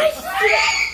お願い。